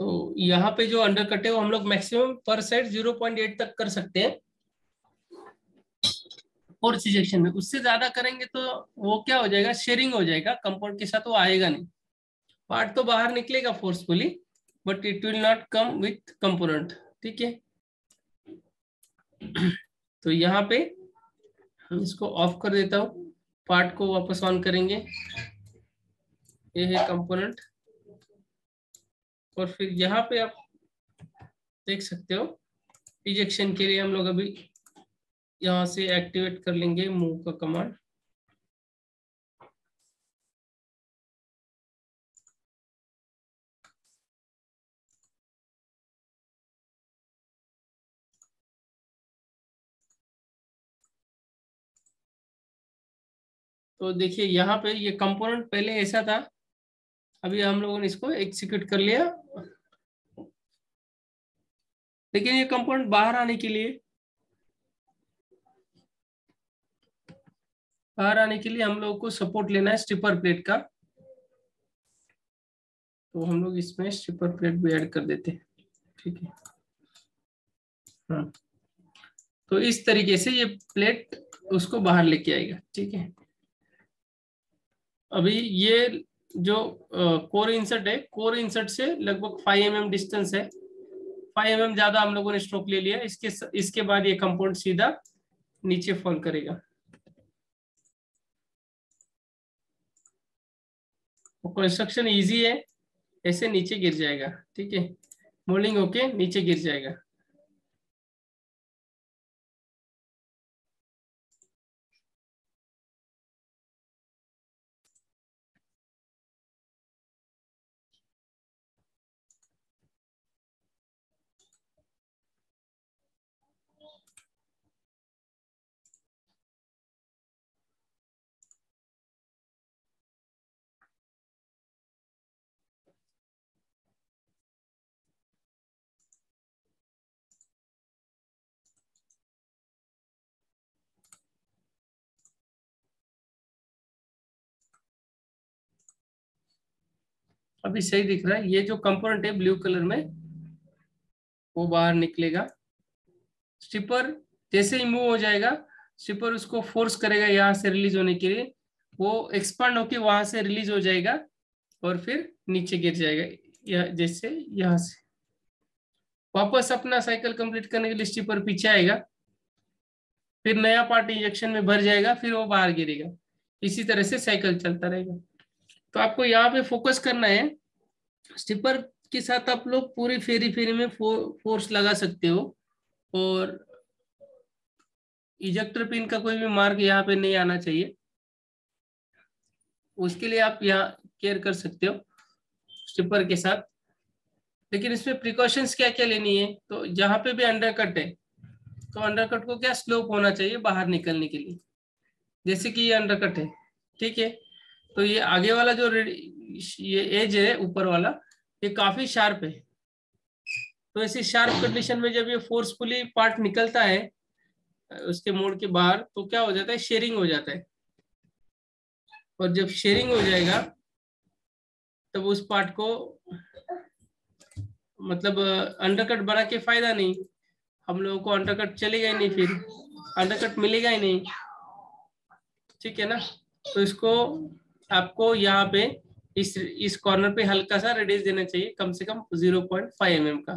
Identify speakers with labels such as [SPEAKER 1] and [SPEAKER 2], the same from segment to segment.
[SPEAKER 1] तो यहाँ पे जो अंडर कट है, वो हम लोग मैक्सिमम पर सेट 0.8 तक कर सकते हैं। फोर्स सेक्शन में, उससे ज़्यादा करेंगे तो वो क्या हो जाएगा? शेयरिंग हो जाएगा कंपाउंड के साथ वो आएगा नहीं। पार्ट तो बाहर निकलेगा forcefully but it will not come with component ठीक है? तो यहाँ पे हम इसको ऑफ़ कर देता हूँ। पार्ट को वापस ऑन करेंगे। ये है कंपोनेंट और फिर यहाँ पे आप देख सकते हो इजेक्शन के लिए हम लोग अभी यहाँ से एक्टिवेट कर लेंगे मूव का कमांड तो देखिए यहाँ पे ये कंपोनेंट पहले ऐसा था अभी हम लोगों ने इसको एग्जीक्यूट कर लिया। लेकिन ये कंपोनेंट बाहर आने के लिए बाहर आने के लिए हम लोग को सपोर्ट लेना है स्टिपर प्लेट का। तो हम लोग इसमें स्टिपर प्लेट भी ऐड कर देते हैं। ठीक है। हाँ। तो इस तरीके से ये प्लेट उसको बाहर लेके आएगा। ठीक है। अभी ये जो कोर इंसर्ट है कोर इंसर्ट से लगभग 5 एम mm डिस्टेंस है। 5 एम mm ज़्यादा हम लोगों ने स्ट्रोक ले लिया, इसके इसके बाद ये कंपाउंड सीधा नीचे फॉल करेगा। कंस्ट्रक्शन इजी है, ऐसे नीचे गिर जाएगा, ठीक है? मोल्डिंग होके नीचे गिर जाएगा। अभी सही दिख रहा है। ये जो कंपोनेंट है ब्लू कलर में, वो बाहर निकलेगा। स्टिपर जैसे ही मूव हो जाएगा स्टिपर उसको फोर्स करेगा यहाँ से रिलीज़ होने के लिए। वो एक्सपांड होके वहाँ से रिलीज़ हो जाएगा और फिर नीचे गिर जाएगा यह जैसे यहाँ से। वापस अपना साइकिल कंप्लीट करने के लिए स्टिपर पीछे आएगा। फिर नया पार्ट इंजेक्शन में भर जाएगा, फिर वो बाहर गिरेगा। इसी तरह से साइकिल चलता रहेगा। तो आपको यहाँ पे फोकस करना है। स्टिपर के साथ आप लोग पूरी फेरी फेरी में फो, फोर्स लगा सकते हो। और इजेक्टर पिन का कोई भी मार्क यहाँ पे नहीं आना चाहिए। उसके लिए आप यहाँ केयर कर सकते हो स्टिपर के साथ। लेकिन इसमें प्रिकॉशंस क्या क्या लेनी है? तो जहाँ पे भी अंडरकट है तो अंडरकट को क्या स्लोप होना चाहिए बाहर निकलने के लिए? जैसे कि ये अंडरकट है ठीक है? तो ये आगे वाला जो ये एज है, ऊपर वाला, ये काफ़ी शार्प है। तो ऐसी शार्प कंडीशन में जब ये फोर्सफुली पार्ट निकलता है, उसके मोड़ के बाहर तो क्या हो जाता है? शेयरिंग हो जाता है। और जब शेयरिंग हो जाएगा, तब उस पार्ट को मतलब अंडरकट बना के फ़ायदा नहीं। हम लोगों को अंडरकट चलेगा ही नहीं फिर। अंडरकट मिलेगा ही नहीं। ठीक है ना? तो इसको आपको यहाँ पे इस इस कॉर्नर पे हल्का सा रेडियस देना चाहिए, कम से कम 0.5 पॉइंट mm का।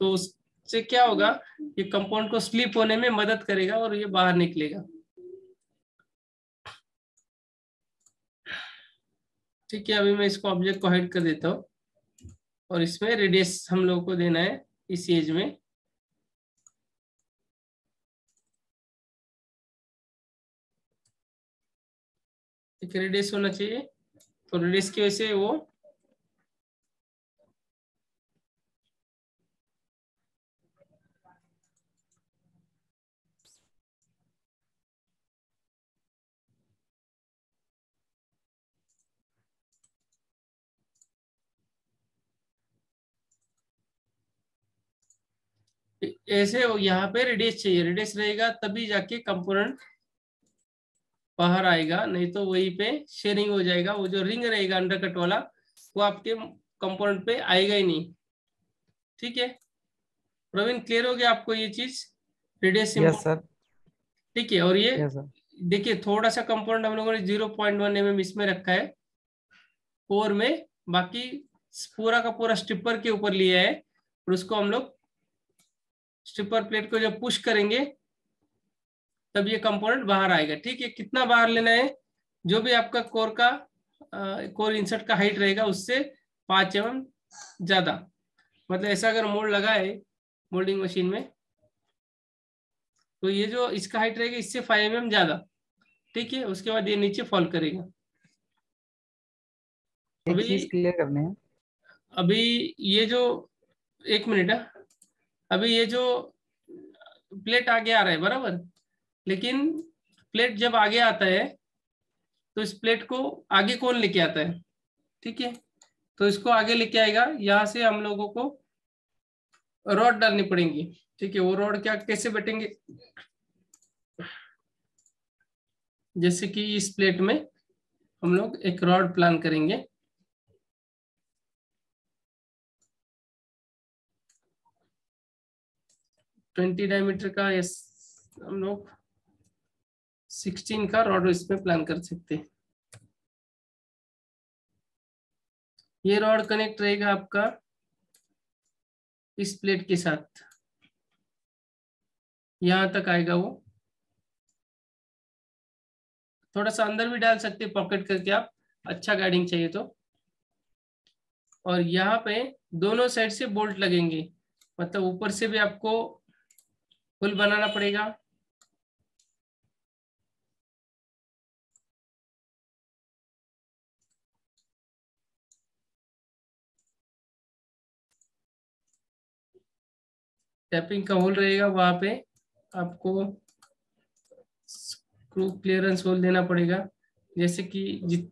[SPEAKER 1] तो उससे क्या होगा ये कंपाउंड को स्लिप होने में मदद करेगा और ये बाहर निकलेगा। ठीक है, अभी मैं इसको ऑब्जेक्ट को हाइड कर देता हूँ। और इसमें रेडियस हम लोगों को देना है इस एज में। एक रेडियस होना चाहिए। तो रेडियस की वजह से वो ऐसे यहाँ पे रेडियस चाहिए। रेडियस रहेगा तभी जाके कंपोनेंट बाहर आएगा नहीं तो वहीं पे शेयरिंग हो जाएगा। वो जो रिंग रहेगा अंडरकट वाला वो आपके कंपोनेंट पे आएगा ही नहीं। ठीक है? प्रवीण क्लियर हो गया आपको ये चीज़? रेडियस
[SPEAKER 2] यस सर
[SPEAKER 1] ठीक है और ये
[SPEAKER 2] सर
[SPEAKER 1] देखिए थोड़ा सा कंपाउंड हम लोगों ने ज़ीरो पॉइंट वन एम इसमें रखा है। कोर में बाकी पूरा का पूरा स्ट्रिपर के ऊपर लिया है। और उसको हम लोग स्ट्रिपर प्लेट को जब पुश करेंगे तब ये कंपोनेंट बाहर आएगा। ठीक है कितना बाहर लेना है? जो भी आपका कोर का कोर इंसर्ट का हाइट रहेगा उससे पाँच एम ज़्यादा। मतलब ऐसा अगर मोल्ड लगा है मोल्डिंग मशीन में तो ये जो इसका हाइट रहेगा इससे फाइव एम ज़्यादा। ठीक है उसके बाद ये नीचे फॉल करेगा।
[SPEAKER 2] अभी क्लियर करने हैं।
[SPEAKER 1] अभी ये जो एक मिनट है। अभी ये जो प्लेट आगे आ रहा है बराबर? लेकिन प्लेट जब आगे आता है तो इस प्लेट को आगे कौन लेके आता है? ठीक है? तो इसको आगे लेके आएगा। यहाँ से हम लोगों को रॉड डालनी पड़ेगी। ठीक है? वो रॉड क्या, कैसे बैठेंगे जैसे कि इस प्लेट में हम लोग एक रॉड प्लान करेंगे। ट्वेंटी डायमीटर का यस हम लोग सिक्सटीन का रॉड इसमें प्लान कर सकते हैं। ये रॉड कनेक्ट रहेगा आपका इस प्लेट के साथ। यहाँ तक आएगा वो। थोड़ा सा अंदर भी डाल सकते पॉकेट करके आप। अच्छा गाइडिंग चाहिए तो। और यहाँ पे दोनों साइड से बोल्ट लगेंगे। मतलब ऊपर से भी आपको फुल बनाना पड़ेगा। टैपिंग का होल रहेगा वहाँ पे। आपको स्क्रू क्लियरेंस होल देना पड़ेगा। जैसे कि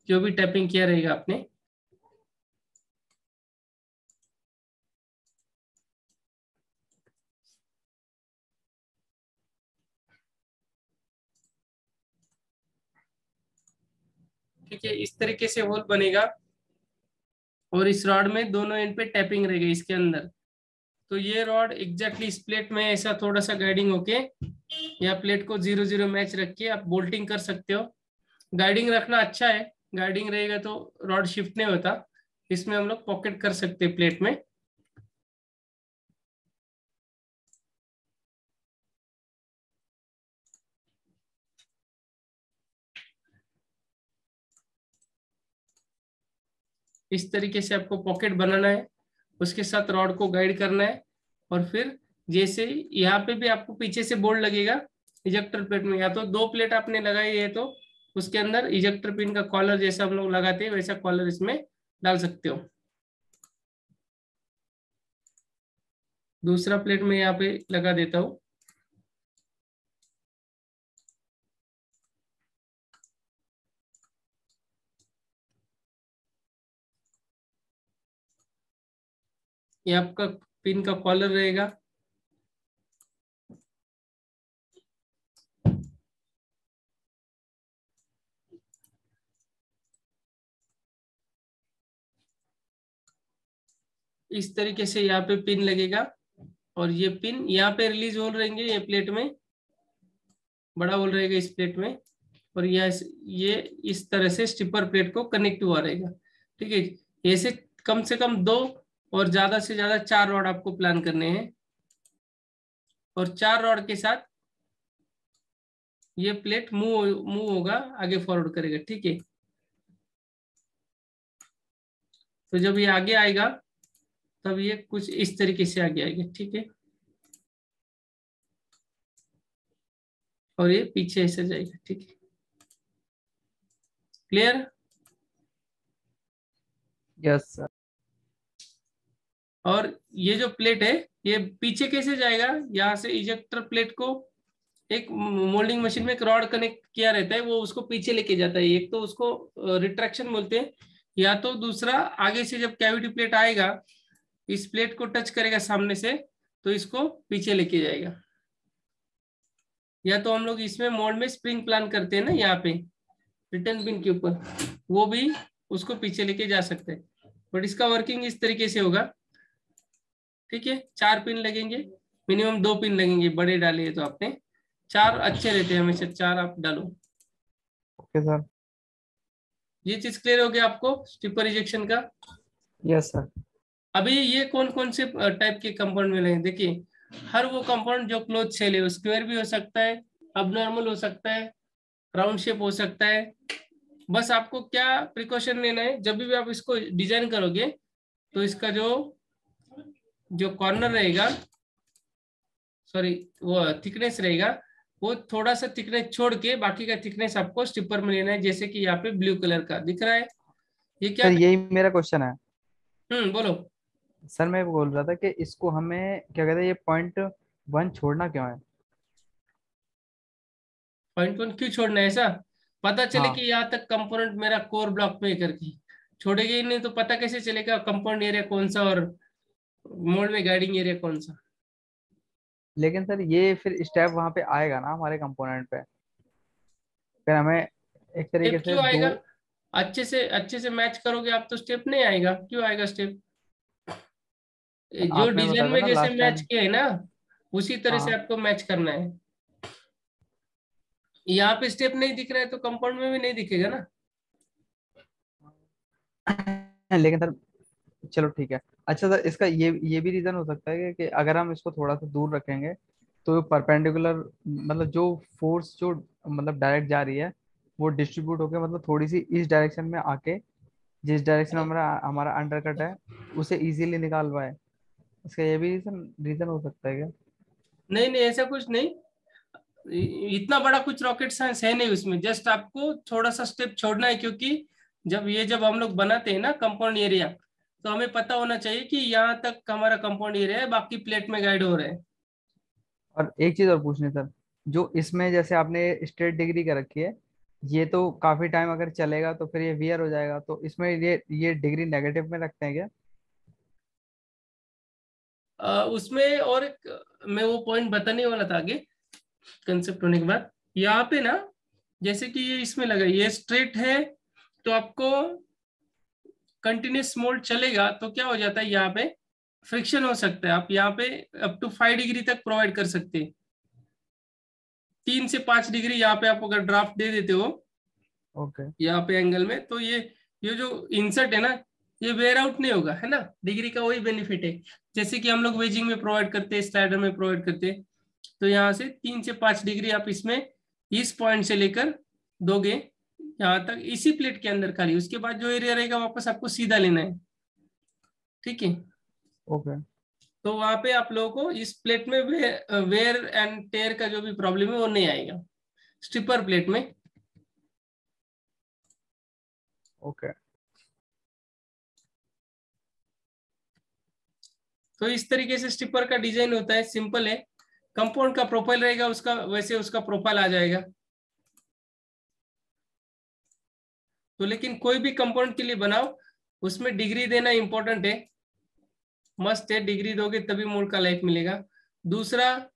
[SPEAKER 1] जो भी टैपिंग किया रहेगा आपने। ठीक है, इस तरीके से होल बनेगा। और इस रॉड में दोनों एंड पे टैपिंग रहेगा इसके अंदर। तो ये रॉड एग्जैक्टली प्लेट में ऐसा थोड़ा सा गाइडिंग होके या प्लेट को ज़ीरो ज़ीरो मैच रख के आप बोल्टिंग कर सकते हो। गाइडिंग रखना अच्छा है। गाइडिंग रहेगा तो रॉड शिफ्ट नहीं होता। इसमें हम लोग पॉकेट कर सकते हैं प्लेट में। इस तरीके से आपको पॉकेट बनाना है। उसके साथ रॉड को गाइड करना है। और फिर जैसे यहाँ पे भी आपको पीछे से बोर्ड लगेगा इजेक्टर प्लेट में। या तो दो प्लेट आपने लगाई है तो उसके अंदर इजेक्टर पिन का कॉलर जैसा हम लोग लगाते हैं, वैसा कॉलर इसमें डाल सकते हो। दूसरा प्लेट में यहाँ पे लगा देता हूँ। ये आपका पिन का कॉलर रहेगा। इस तरीके से यहाँ पे पिन लगेगा। और ये पिन यहाँ पे रिलीज़ होल रहेंगे ये प्लेट में। बड़ा होल रहेगा इस प्लेट में। और यह ये इस तरह से स्टिपर प्लेट को कनेक्ट हुआ रहेगा। ठीक है? ऐसे कम से कम दो और ज़्यादा से ज़्यादा चार रॉड आपको प्लान करने हैं। और चार रॉड के साथ ये प्लेट मूव मूव होगा, आगे फॉरवर्ड करेगा, ठीक है? तो जब ये आगे आएगा, तब ये कुछ इस तरीके से आगे आएगा, ठीक है? और ये पीछे ऐसे जाएगा, ठीक है? क्लियर
[SPEAKER 2] यस सर
[SPEAKER 1] और ये जो प्लेट है, ये पीछे कैसे जाएगा? यहाँ से इजेक्टर प्लेट को एक मोल्डिंग मशीन में एक रॉड कनेक्ट किया रहता है, वो उसको पीछे लेके जाता है। एक तो उसको रिट्रैक्शन बोलते हैं, या तो दूसरा आगे से जब कैविटी प्लेट आएगा, इस प्लेट को टच करेगा सामने से तो इसको पीछे लेके जाएगा। या तो हम लोग इसमें मोड में स्प्रिंग प्लान करते हैं ना, यहाँ पे रिटर्न पिन के ऊपर, वो भी उसको पीछे लेके जा सकते हैं। बट इसका वर्किंग इस तरीके से होगा ठीक है? चार पिन लगेंगे। मिनिमम दो पिन लगेंगे बड़े डालिए तो आपने। चार अच्छे रहते हैं हमेशा चार आप डालो।
[SPEAKER 2] ओके सर
[SPEAKER 1] ये चीज़ क्लियर हो गया आपको स्टिपर रिजेक्शन का?
[SPEAKER 2] यस सर
[SPEAKER 1] अभी ये कौन कौन से टाइप के कंपाउंड मिले हैं देखिए हर वो कंपाउंड जो क्लोज सेल है स्क्वायर भी हो सकता है अब नॉर्मल हो सकता है राउंड शेप हो सकता है। बस आपको क्या प्रिकॉशन लेना है? जब भी आप इसको डिज़ाइन करोगे तो इसका जो जो कॉर्नर रहेगा सॉरी वो थिकनेस रहेगा वो थोड़ा सा थिकनेस छोड़ के बाकी का थिकनेस आपको स्टिपर में लेना है जैसे कि यहाँ पे ब्लू कलर का दिख रहा है। ये क्या
[SPEAKER 2] सर यही मेरा क्वेश्चन है।
[SPEAKER 1] हम्म बोलो।
[SPEAKER 2] सर मैं बोल रहा था कि इसको हमें क्या कहते हैं ये पॉइंट वन छोड़ना क्यों है?
[SPEAKER 1] पॉइंट वन क्यों छोड़ना है ऐसा? पता चले
[SPEAKER 2] हाँ।
[SPEAKER 1] कि यहाँ तक कंपोनेंट मेरा कोर ब्लॉक में करके। छोड़ेगा ही नहीं तो पता कैसे चलेगा कंपाउंड एरिया कौन सा और मोड में गाइडिंग एरिया कौन सा?
[SPEAKER 2] लेकिन सर ये फिर स्टेप वहाँ पे आएगा ना हमारे कंपोनेंट पे। फिर हमें एक तरीके से
[SPEAKER 1] क्यों आएगा? अच्छे से अच्छे से मैच करोगे आप तो स्टेप नहीं आएगा। क्यों आएगा स्टेप जो डिज़ाइन में जैसे मैच किया है ना उसी तरह
[SPEAKER 2] हाँ। से।
[SPEAKER 1] आपको मैच करना है। यहाँ पे स्टेप नहीं दिख रहा है तो कंपाउंड में भी नहीं दिखेगा ना।
[SPEAKER 2] लेकिन सर चलो ठीक है। अच्छा सर इसका ये ये भी रीजन हो सकता है कि, अगर हम इसको थोड़ा सा दूर रखेंगे तो परपेंडिकुलर मतलब जो फोर्स जो मतलब डायरेक्ट जा रही है वो डिस्ट्रीब्यूट होकर मतलब थोड़ी सी इस डायरेक्शन में आके जिस डायरेक्शन में हमारा हमारा अंडरकट है उसे इजीली निकाल पाए। इसका ये भी रीजन रीजन हो सकता है क्या?
[SPEAKER 1] नहीं नहीं ऐसा कुछ नहीं। इतना बड़ा कुछ रॉकेट साइंस है नहीं उसमें। जस्ट आपको थोड़ा सा स्टेप छोड़ना है क्योंकि जब ये जब हम लोग बनाते हैं ना कंपाउंड एरिया तो हमें पता होना चाहिए कि यहाँ तक हमारा कंपाउंड है बाकी प्लेट में गाइड हो रहे हैं।
[SPEAKER 2] और एक चीज़ और पूछनी सर जो इसमें जैसे आपने स्ट्रेट डिग्री कर रखी है ये तो काफ़ी टाइम अगर चलेगा तो फिर ये वियर हो जाएगा तो इसमें ये ये डिग्री नेगेटिव में रखते हैं क्या?
[SPEAKER 1] उसमें और एक मैं वो पॉइंट बताने वाला था आगे कंसेप्ट होने के बाद। यहाँ पे ना जैसे कि ये इसमें लगा ये स्ट्रेट है तो आपको कंटिन्यूस मोल्ड चलेगा तो क्या हो जाता है यहाँ पे फ्रिक्शन हो सकता है। आप यहाँ पे अप टू फाइव डिग्री तक प्रोवाइड कर सकते हैं। तीन से पाँच डिग्री यहाँ पे आप अगर ड्राफ्ट दे देते हो
[SPEAKER 2] ओके
[SPEAKER 1] यहाँ पे एंगल में तो ये ये जो इंसर्ट है ना ये वेयर आउट नहीं होगा है ना? डिग्री का वही बेनिफिट है। जैसे कि हम लोग वेजिंग में प्रोवाइड करते हैं स्लाइडर में प्रोवाइड करते हैं तो यहाँ से तीन से पाँच डिग्री आप इसमें इस पॉइंट से लेकर दोगे यहाँ तक इसी प्लेट के अंदर खाली उसके बाद जो एरिया रहेगा वापस आपको सीधा लेना है। ठीक है?
[SPEAKER 2] ओके
[SPEAKER 1] तो वहाँ पे आप लोगों को इस प्लेट में वेयर एंड टेयर का जो भी प्रॉब्लम है वो नहीं आएगा। स्ट्रिपर प्लेट में।
[SPEAKER 2] ओके
[SPEAKER 1] तो इस तरीके से स्टिपर का डिज़ाइन होता है सिंपल है। कंपाउंड का प्रोफ़ाइल रहेगा उसका वैसे उसका प्रोफ़ाइल आ जाएगा। तो लेकिन कोई भी कंपाउंड के लिए बनाओ, उसमें डिग्री देना इंपॉर्टेंट है। मस्त है डिग्री दोगे तभी मोल्ड का लाइफ मिलेगा। दूसरा,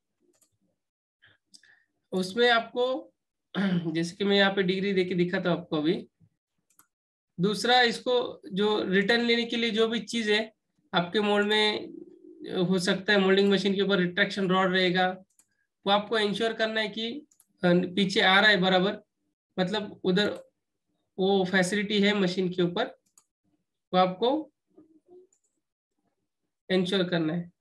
[SPEAKER 1] उसमें आपको, जैसे कि मैं यहाँ पे डिग्री देके दिखाता हूँ आपको अभी। दूसरा, इसको जो रिटर्न लेने के लिए जो भी चीज़ है, आपके मोल्ड में हो सकता है मोल्डिंग मशीन के ऊपर रिट्रैक्शन रॉड रहेगा। वो आपको इंश्योर करना है कि पीछे आ रहा है बराबर। मतलब उधर वो फैसिलिटी है मशीन के ऊपर। वो आपको इंश्योर करना है।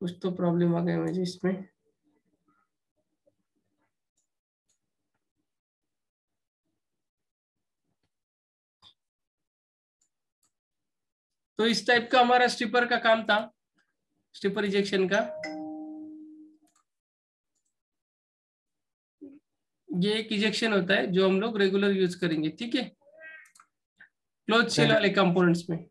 [SPEAKER 1] कुछ तो प्रॉब्लम आ गया मुझे इसमें। तो इस टाइप का हमारा स्टिपर का काम था। स्टिपर इजेक्शन का। ये एक इजेक्शन होता है जो हम लोग रेगुलर यूज़ करेंगे ठीक है? क्लोज सेल वाले कंपोनेंट्स में।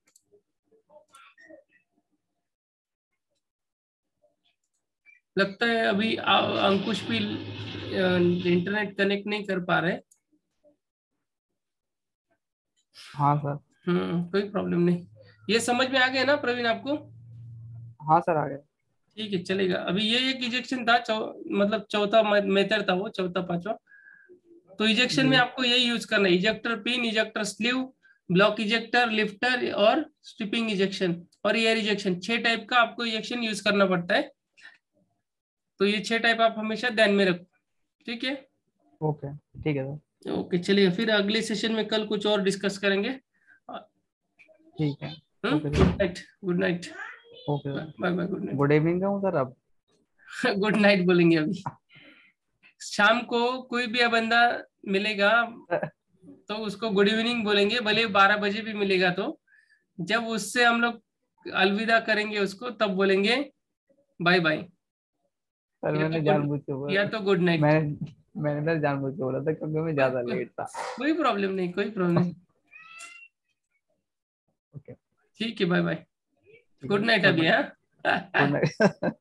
[SPEAKER 1] लगता है अभी अंकुश भी इंटरनेट कनेक्ट नहीं कर पा रहे।
[SPEAKER 2] हाँ सर।
[SPEAKER 1] हम्म कोई प्रॉब्लम नहीं। ये समझ में आ गया ना प्रवीण आपको?
[SPEAKER 2] हाँ सर आ गए
[SPEAKER 1] ठीक है चलेगा। अभी ये एक इजेक्शन था चौ, मतलब चौथा मेथड था वो चौथा पांचवा। तो इजेक्शन में आपको यही यूज़ करना है। Ejector pin ejector sleeve block ejector lifter और स्ट्रिपिंग इजेक्शन और एयर इजेक्शन छह टाइप का आपको इजेक्शन यूज़ करना पड़ता है। तो ये छह टाइप आप हमेशा ध्यान में रखो। ठीक है?
[SPEAKER 2] ओके ठीक है सर।
[SPEAKER 1] ओके चलिए फिर अगले सेशन में कल कुछ और डिस्कस करेंगे।
[SPEAKER 2] ठीक है।
[SPEAKER 1] Good night good night
[SPEAKER 2] okay
[SPEAKER 1] bye bye good night
[SPEAKER 2] good evening का हूँ सर अब।
[SPEAKER 1] गुड नाइट बोलेंगे अभी। शाम को कोई भी बंदा मिलेगा तो उसको गुड इवनिंग बोलेंगे भले बारह बजे भी मिलेगा तो। जब उससे हम लोग अलविदा करेंगे उसको तब बोलेंगे बाय बाय
[SPEAKER 2] सर
[SPEAKER 1] या
[SPEAKER 2] मैंने
[SPEAKER 1] तो
[SPEAKER 2] जानबूझ के बोला
[SPEAKER 1] या तो गुड नाइट
[SPEAKER 2] मैंने मैंने सर जानबूझ के बोला था क्योंकि मैं ज़्यादा लेट था।
[SPEAKER 1] कोई प्रॉब्लम नहीं कोई प्रॉब्लम नहीं। ठीक है बाय बाय गुड नाइट अभी हाँ।